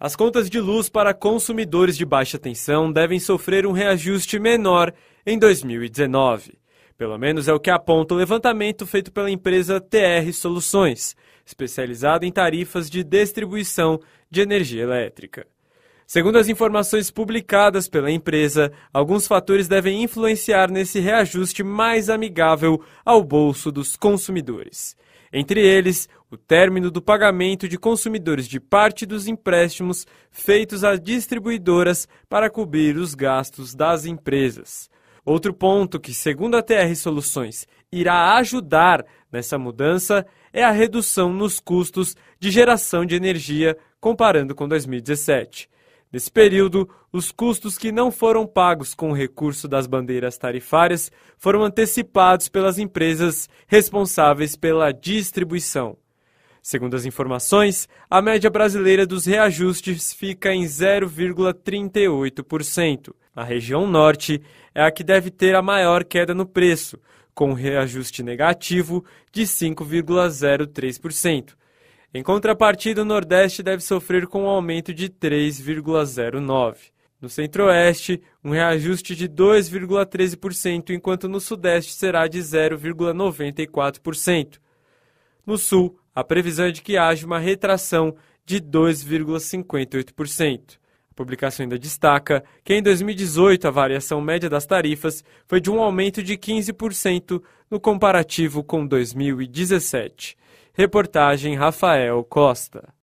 as contas de luz para consumidores de baixa tensão devem sofrer um reajuste menor em 2019. Pelo menos é o que aponta o levantamento feito pela empresa TR Soluções, especializada em tarifas de distribuição de energia elétrica. Segundo as informações publicadas pela empresa, alguns fatores devem influenciar nesse reajuste mais amigável ao bolso dos consumidores. Entre eles, o término do pagamento de consumidores de parte dos empréstimos feitos às distribuidoras para cobrir os gastos das empresas. Outro ponto que, segundo a TR Soluções, irá ajudar nessa mudança é a redução nos custos de geração de energia comparando com 2017. Nesse período, os custos que não foram pagos com o recurso das bandeiras tarifárias foram antecipados pelas empresas responsáveis pela distribuição. Segundo as informações, a média brasileira dos reajustes fica em 0,38%. A região norte é a que deve ter a maior queda no preço, com um reajuste negativo de 5,03%. Em contrapartida, o Nordeste deve sofrer com um aumento de 3,09%. No Centro-Oeste, um reajuste de 2,13%, enquanto no Sudeste será de 0,94%. No Sul, a previsão é de que haja uma retração de 2,58%. A publicação ainda destaca que em 2018 a variação média das tarifas foi de um aumento de 15% no comparativo com 2017. Reportagem Rafael Costa.